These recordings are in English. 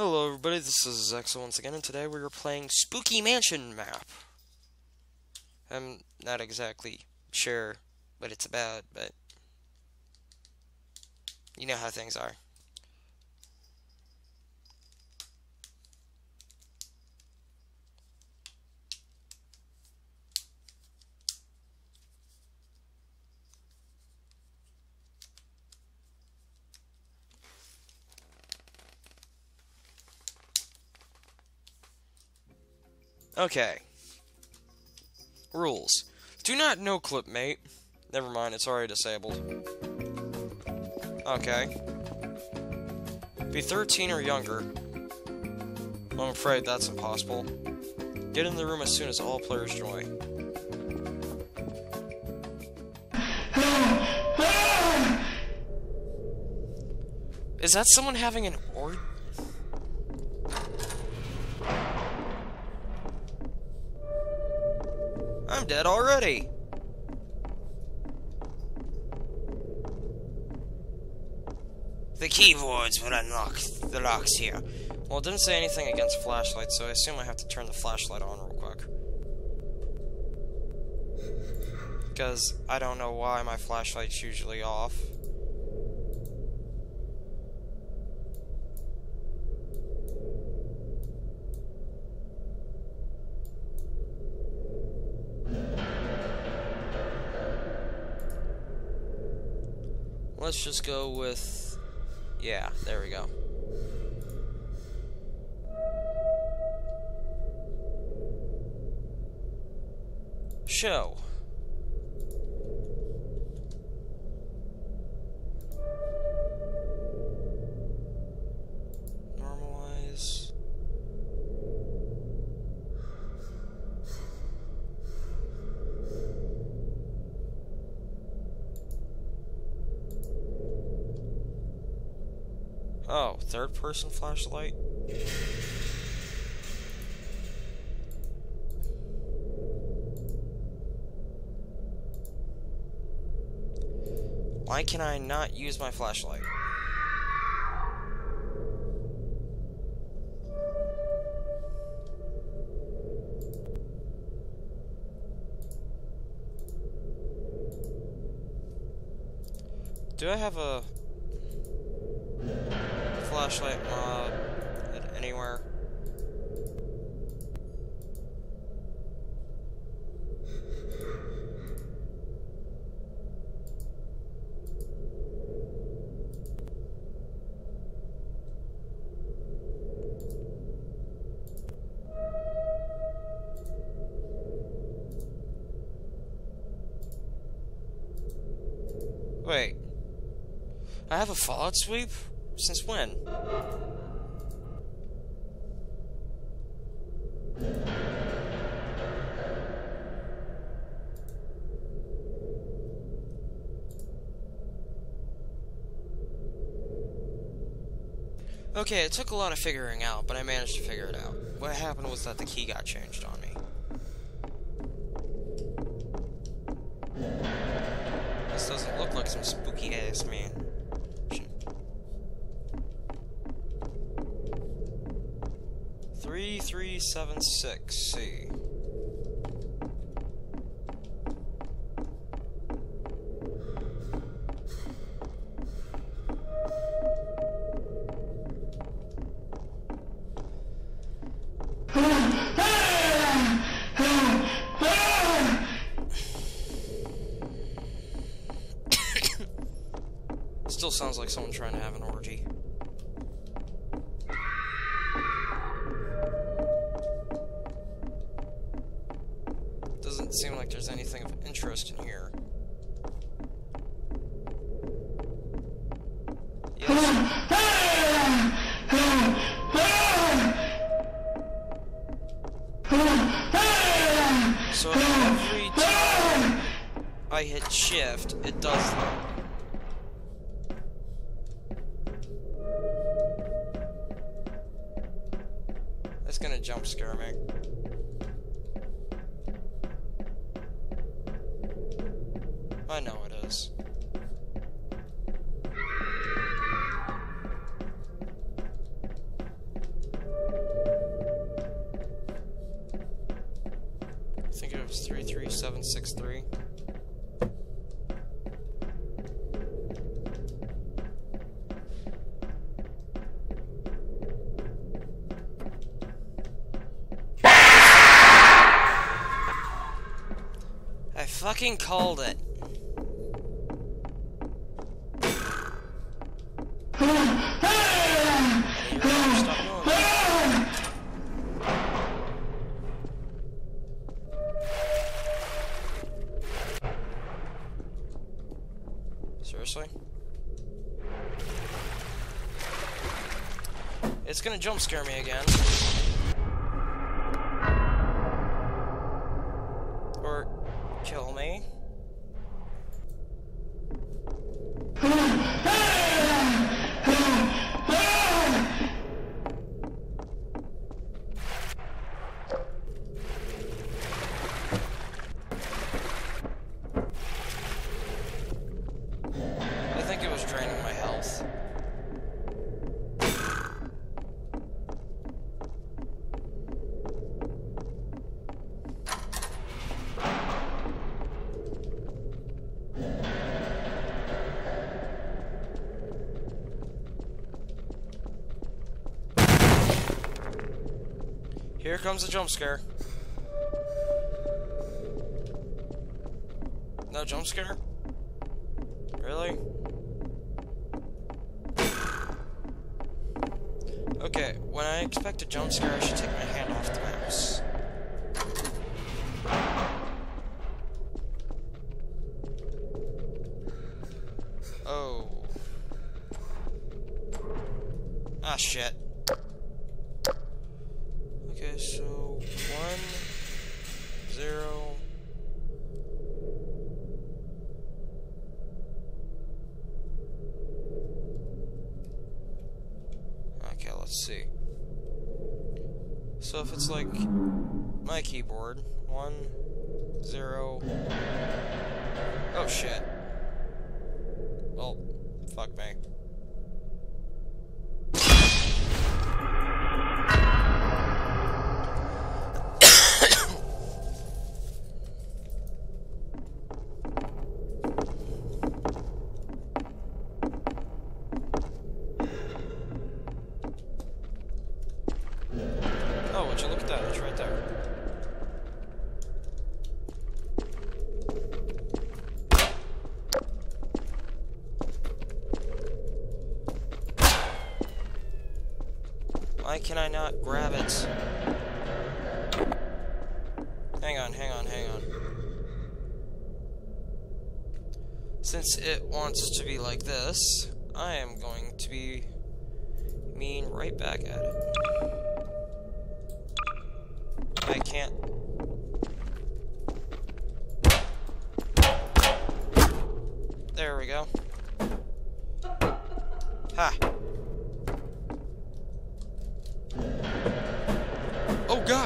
Hello everybody, this is Zexel once again, and today we are playing Spooky Mansion map. I'm not exactly sure what it's about, but you know how things are. Okay. Rules. Do not no clip, mate. Never mind, it's already disabled. Okay. Be 13 or younger. I'm afraid that's impossible. Get in the room as soon as all players join. Is that someone having an dead already. The keyboards would unlock the locks here. Well, it didn't say anything against flashlights, so I assume I have to turn the flashlight on real quick. Because I don't know why my flashlight's usually off. Let's just go with... Yeah, there we go. Show. Person flashlight? Why can I not use my flashlight? Do I have a flashlight mod anywhere? Wait. I have a Fallout SWEP? Since when? Okay, it took a lot of figuring out, but I managed to figure it out. What happened was that the key got changed on me. This doesn't look like some spooky ass man. 3376C. I know it is. I think it was 33763. fucking called it. Gonna jump scare me again. Here comes a jump scare. No jump scare? Really? Okay, when I expect a jump scare, one, zero. Oh shit. Well, fuck me. Why can I not grab it? Hang on, hang on, hang on. Since it wants to be like this, I am going to be mean right back at it.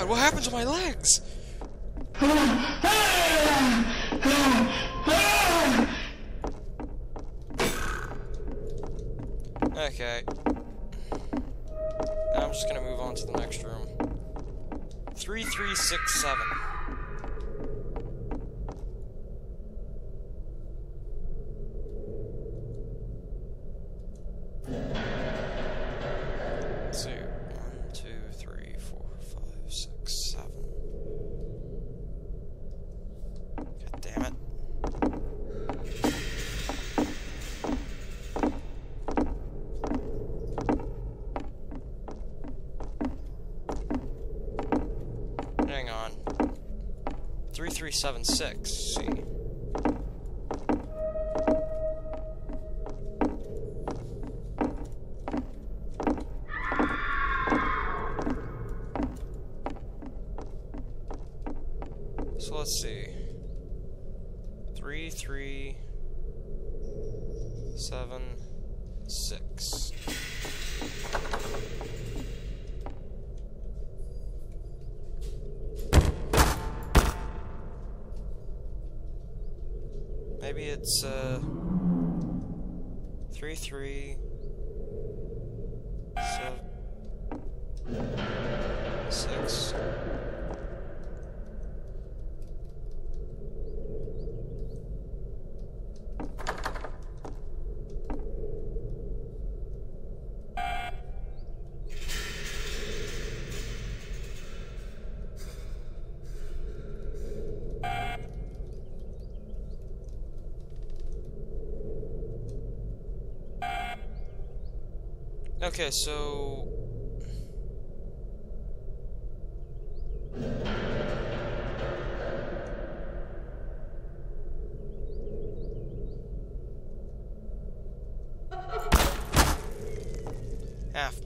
God, what happened to my legs? Okay. I'm just gonna move on to the next room. 3367. 7.6. Maybe it's uh three three Okay, so... Half.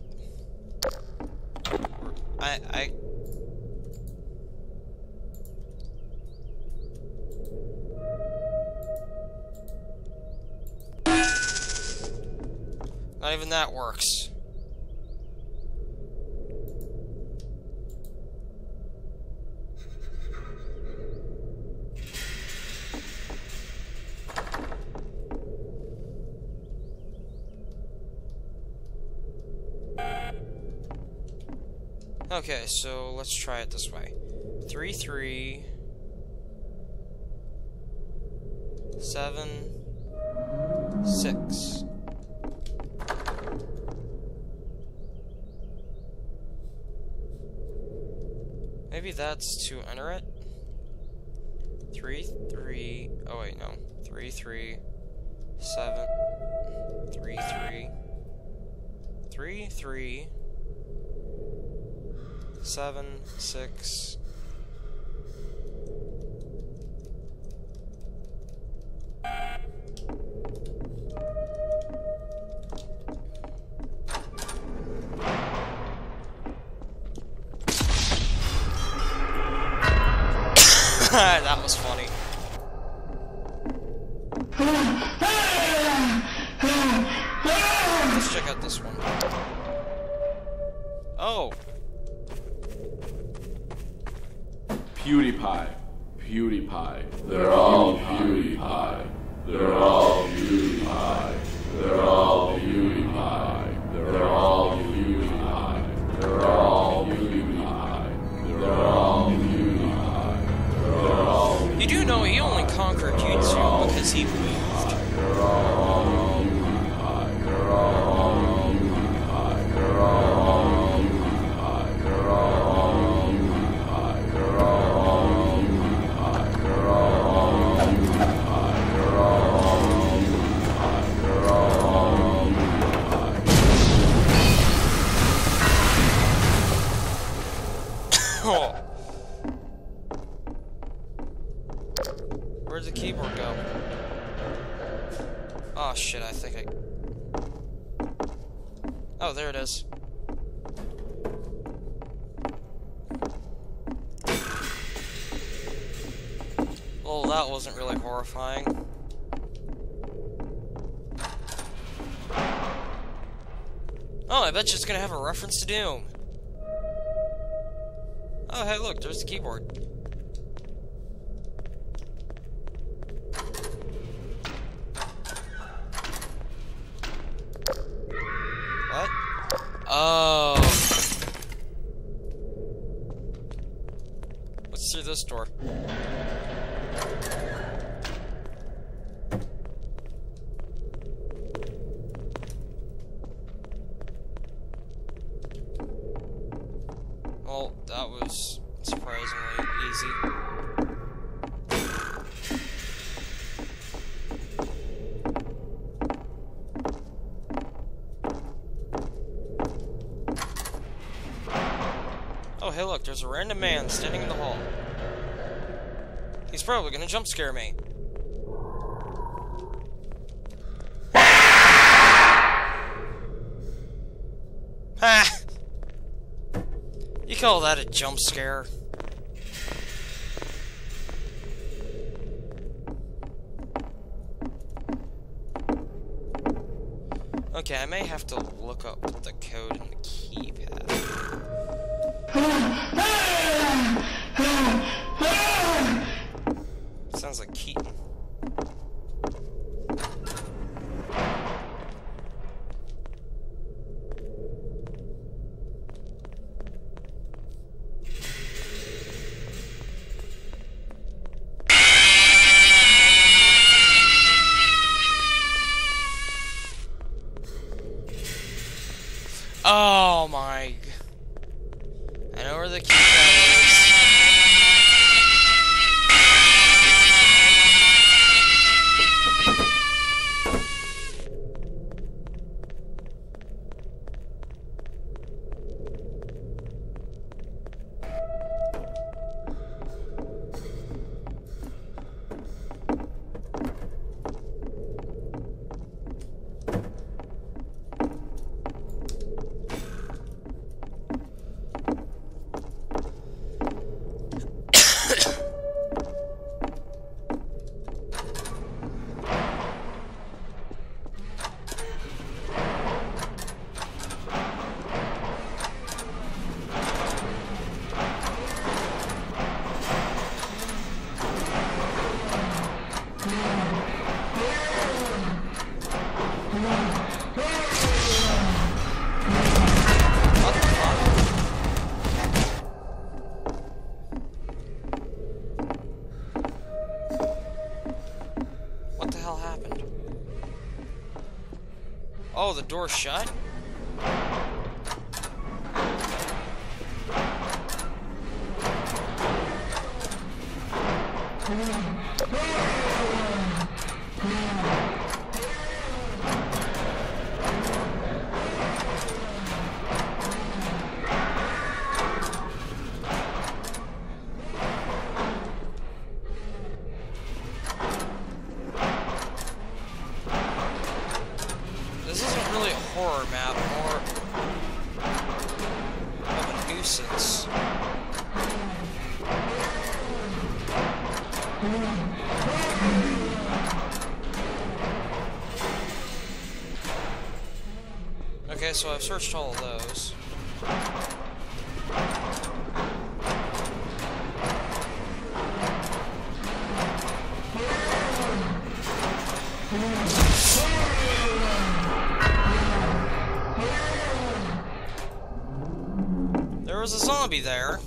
I, I... Not even that works. Okay, so let's try it this way. Three, three, seven, six. Maybe that's to enter it? 3, 3... Three, three, oh wait, no. Three, three, seven, three, three, three, three, seven, six. PewDiePie. PewDiePie. They're all PewDiePie. They're all PewDiePie. They're all PewDiePie. They're all PewDiePie. They're all PewDiePie. They're all PewDiePie. They're all you do know he only conquered YouTube because he Oh, I bet you it's gonna have a reference to Doom. Oh, hey, look, there's the keyboard. Gonna jump scare me. Ha! You call that a jump scare? Okay, I may have to look up the code in the keypad. Sounds like Keaton. Door shut? Okay, so I've searched all of those. There was a zombie there.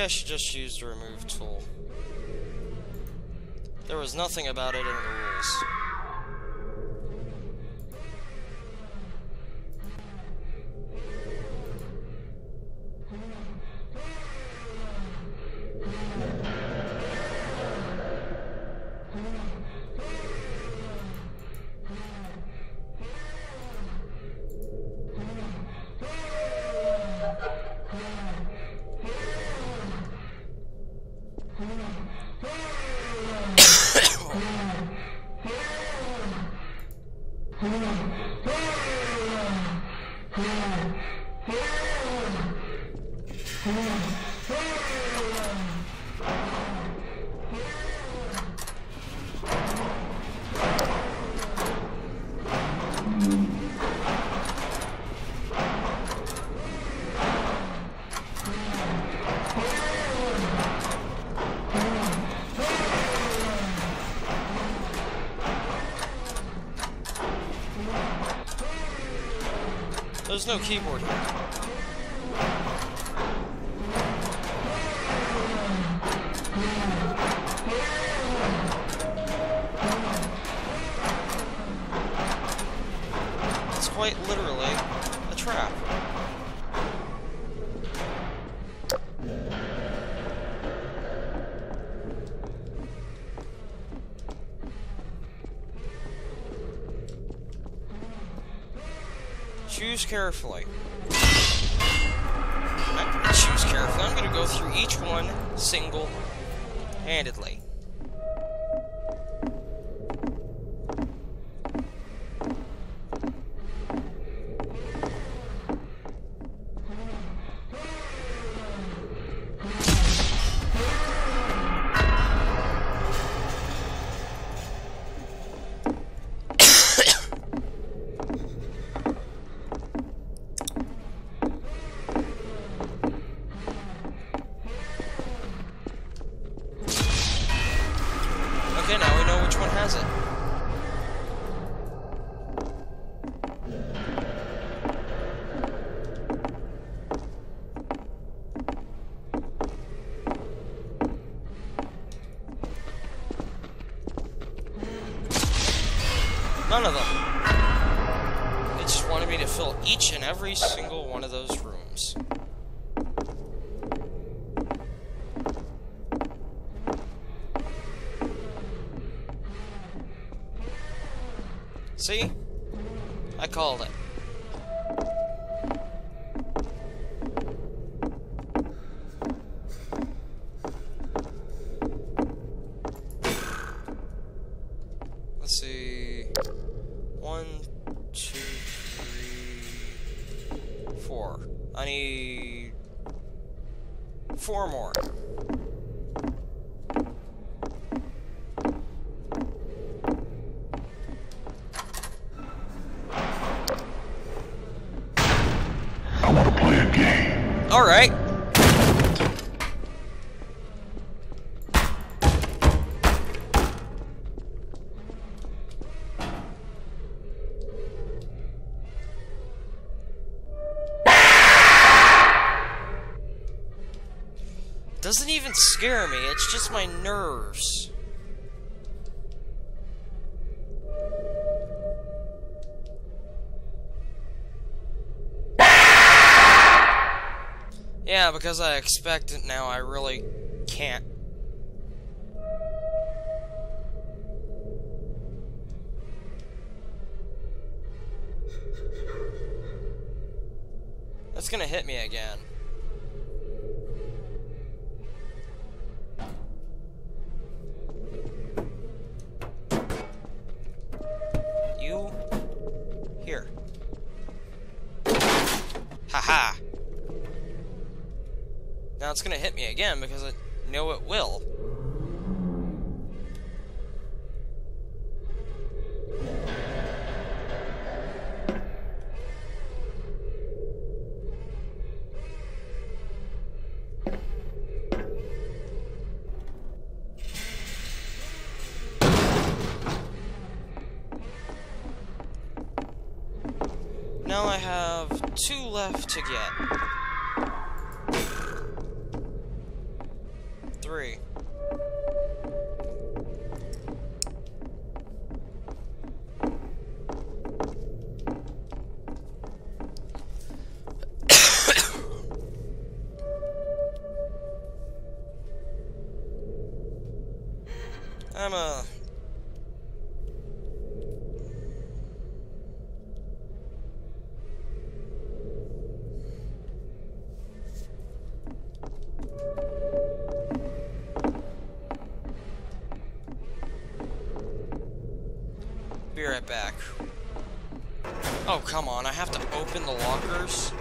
Maybe I should just use the remove tool. There was nothing about it in the rules. There's no keyboard. Carefully. I'm gonna choose carefully. I'm gonna go through each one single-handedly. Four more. Even scare me, it's just my nerves. Yeah, because I expect it now, I really can't. That's gonna hit me again. Now it's gonna hit me again because I know it will. Now I have two left to get. Oh, come on, I have to open the lockers?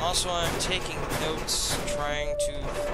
Also, I'm taking notes, trying to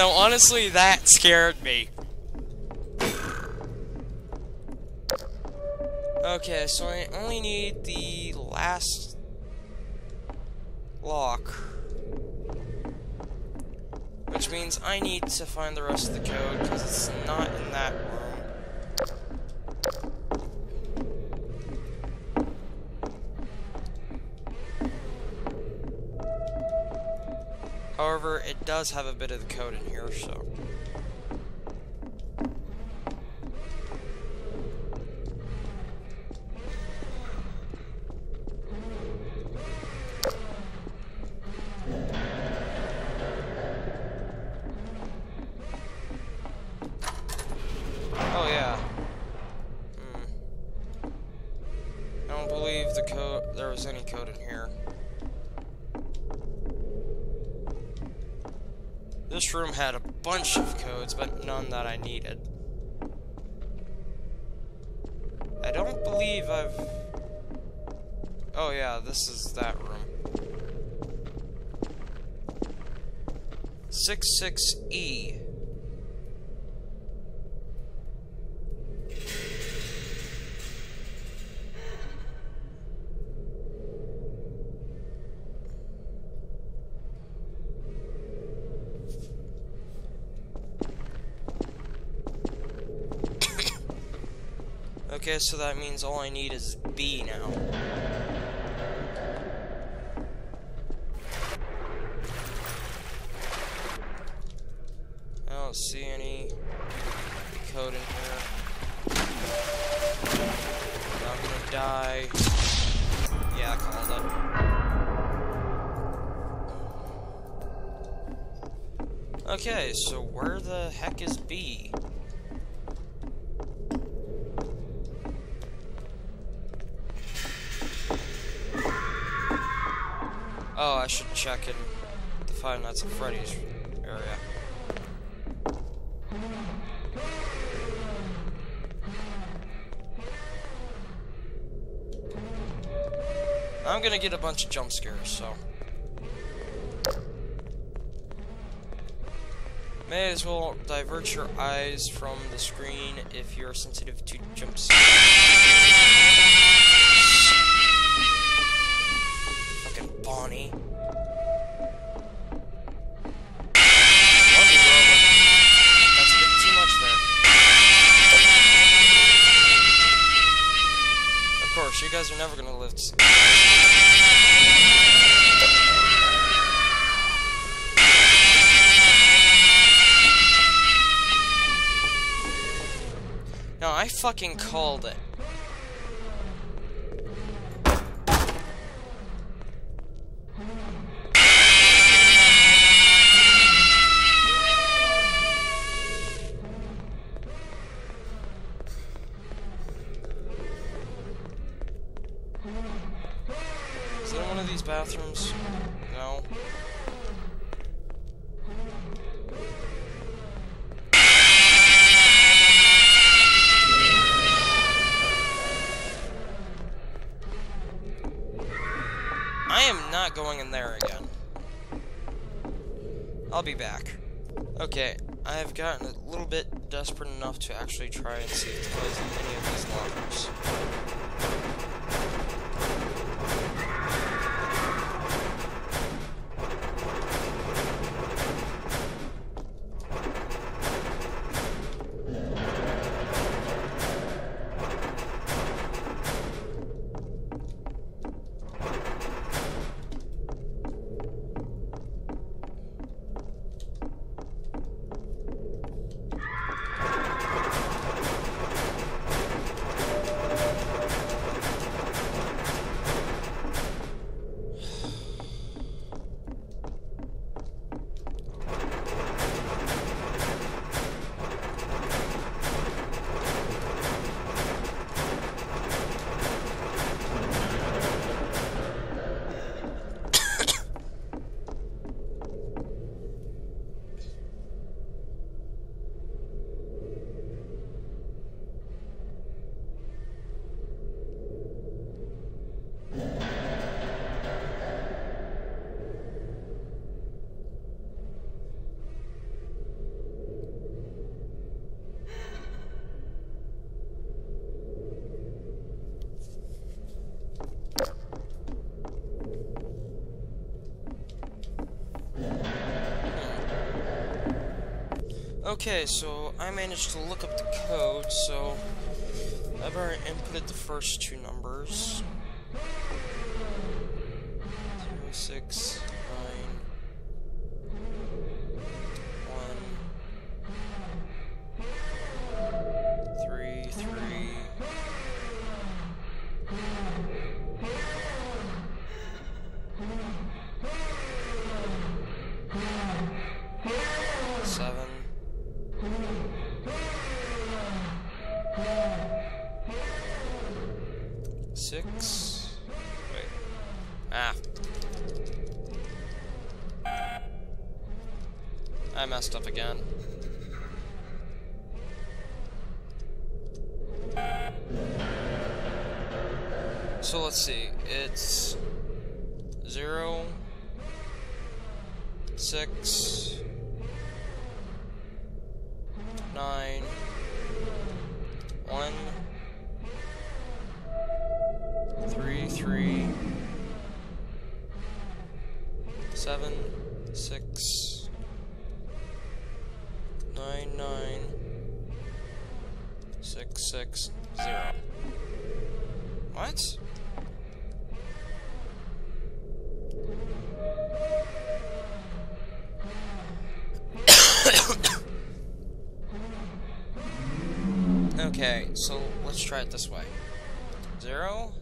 Now, honestly, that scared me. Okay, so I only need the last lock. Which means I need to find the rest of the code, because it's not in that it does have a bit of the code in here, so... believe I've... Oh yeah, this is that room. 66E. So that means all I need is B now. I'm gonna get a bunch of jump scares, so. May as well divert your eyes from the screen if you're sensitive to jump scares. Fucking Bonnie. That's a too much there. Of course, you guys are never gonna live No, I fucking called it I'll be back. Okay, I have gotten a little bit desperate enough to actually try and see if in any of these lockers. Okay, so I managed to look up the code, so I've already inputted the first two numbers. Messed up again. So let's see. It's zero, six, nine, one, three, three, seven, six, six, zero. What? Okay, so let's try it this way. Zero.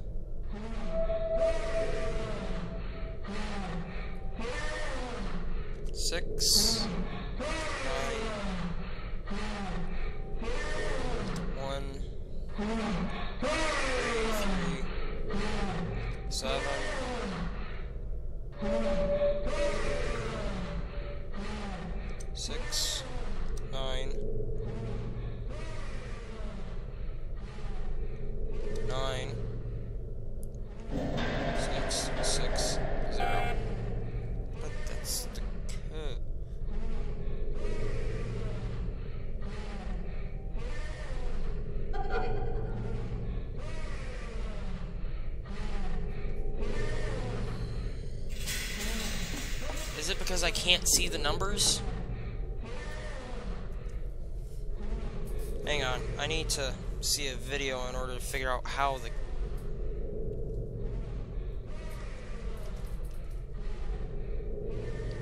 Six, nine, nine, six, six, zero. But that's the code. Is it because I can't see the numbers? To see a video in order to figure out how the...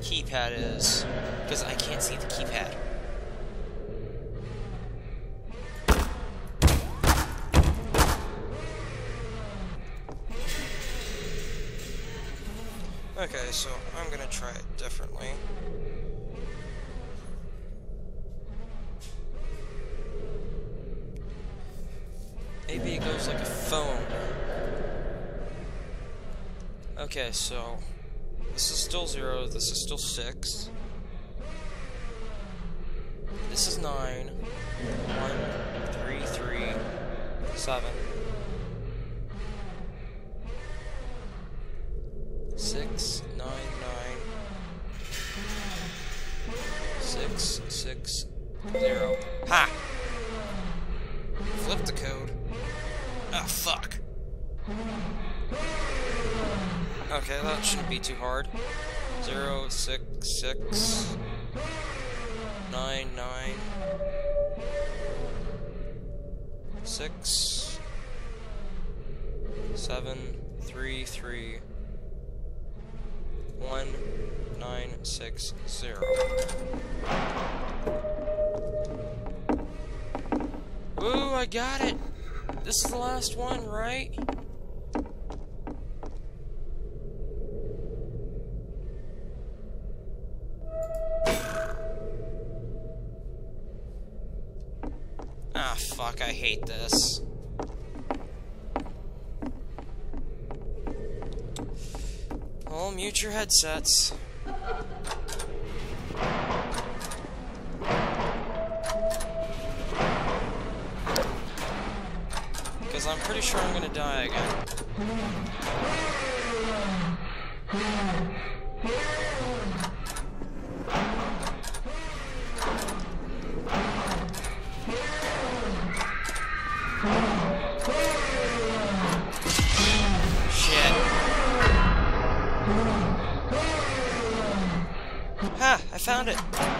keypad is, because I can't see the keypad. Okay, so this is still zero, this is still six. This is nine. One, three, three, seven. Six, nine, nine. Six, six, zero. Ha! Flip the code. Ah, fuck. Okay, that shouldn't be too hard. Zero, six, six, nine, nine, six, seven, three, three, one, nine, six, zero. Ooh, I got it! This is the last one, right? Hate this. Well, mute your headsets. Because I'm pretty sure I'm gonna die again. Found it!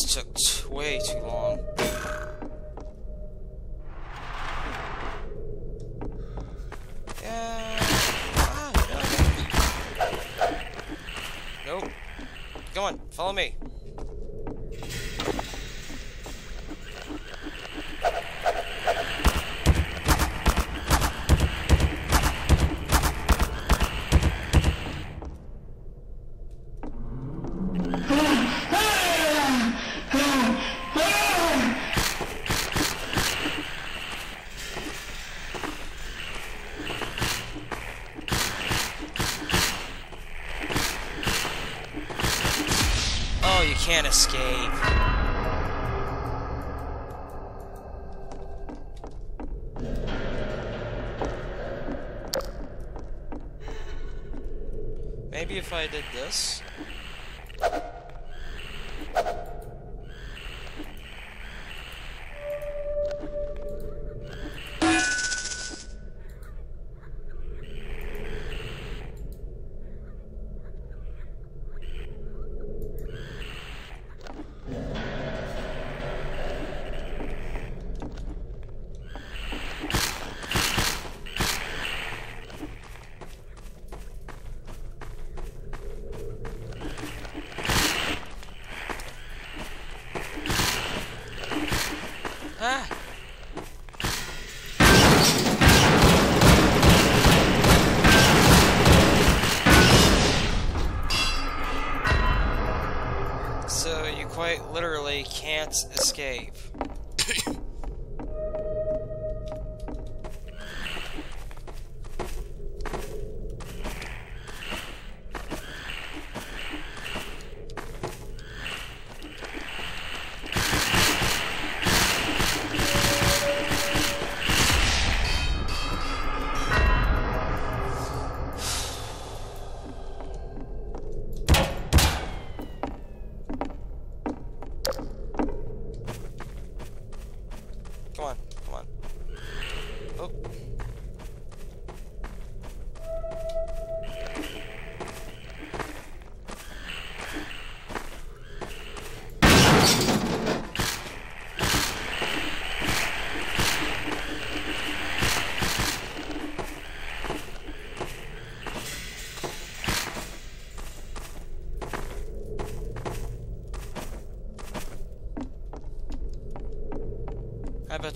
This took way too long. Yeah. Ah, no. Nope. Come on, follow me. If I did this.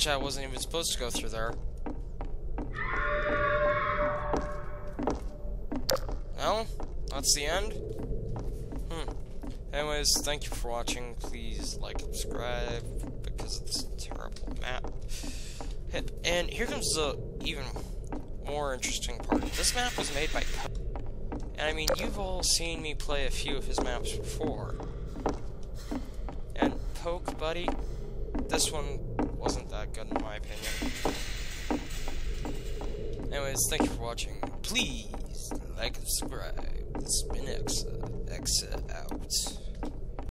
You I wasn't even supposed to go through there. No? That's the end? Hmm. Anyways, thank you for watching. Please like and subscribe because it's a terrible map. And here comes the even more interesting part. This map was made by And I mean, you've all seen me play a few of his maps before. And Poke, buddy, this one